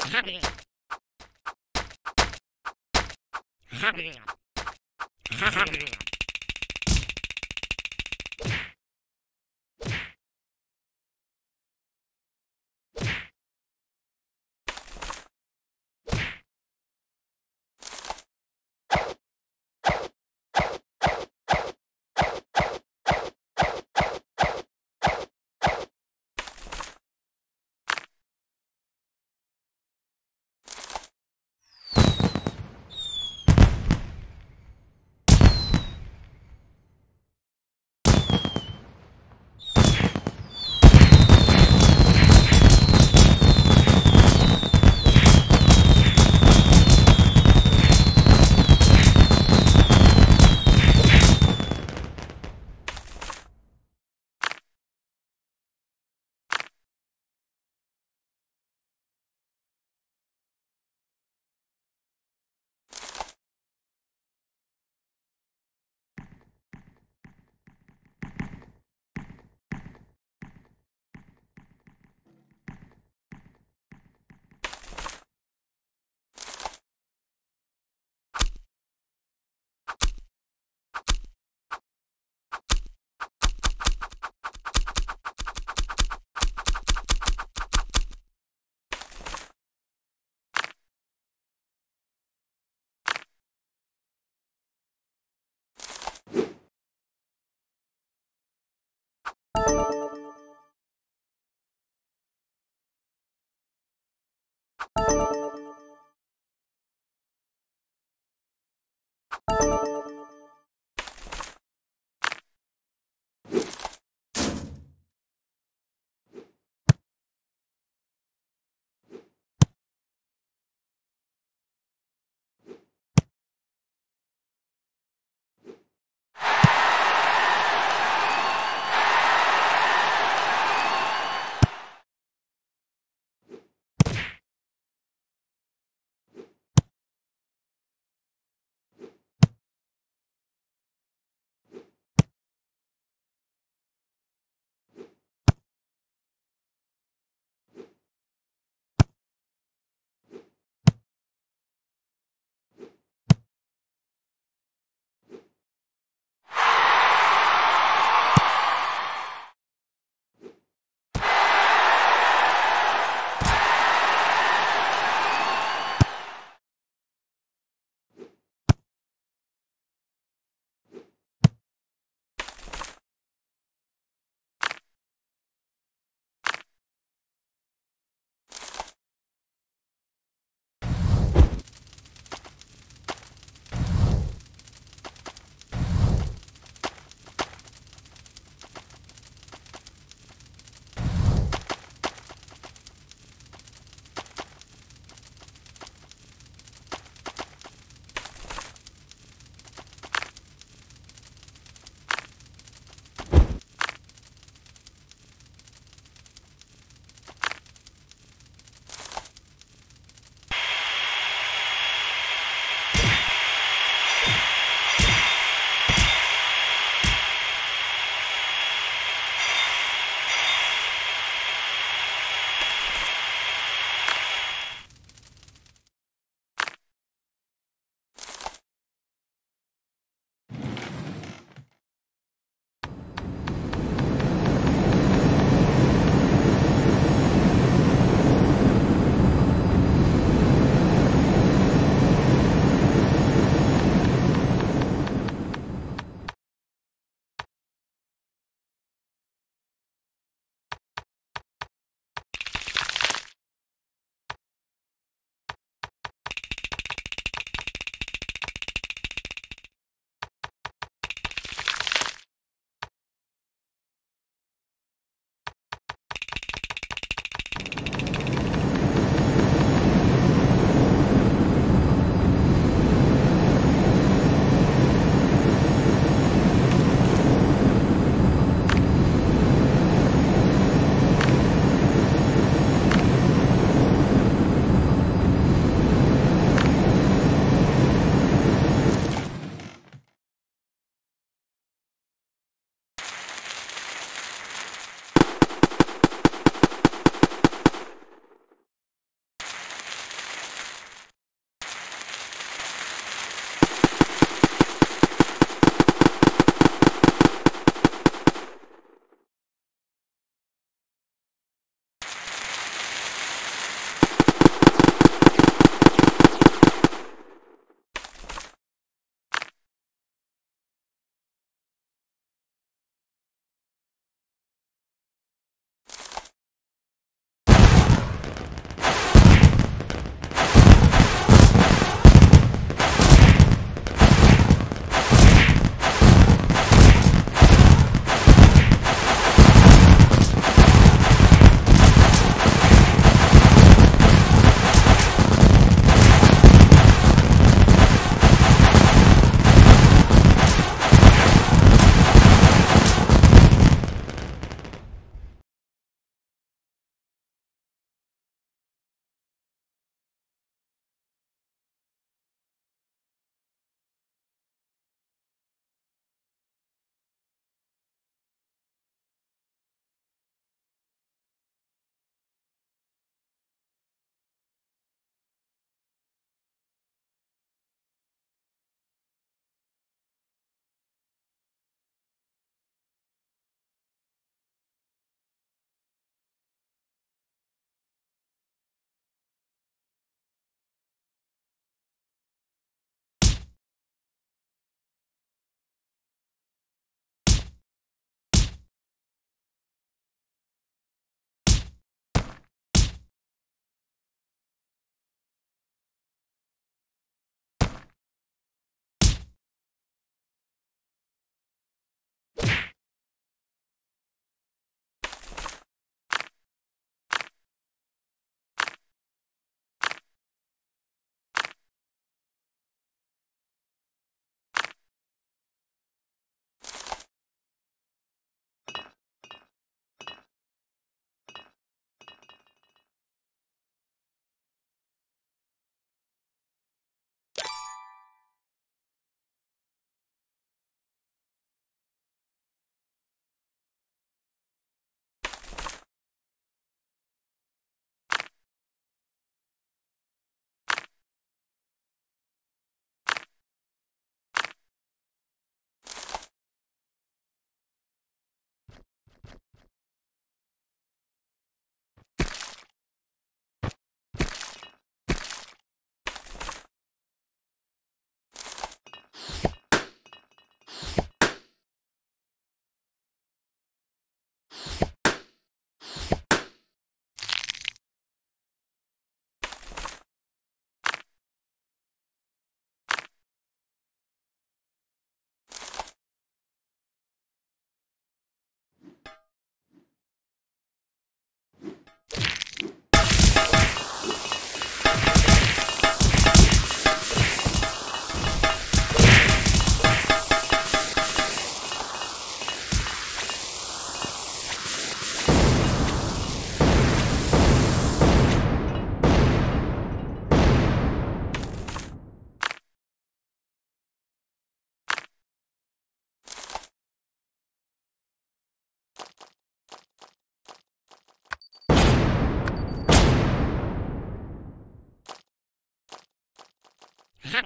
Ha ha ha ha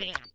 Yum.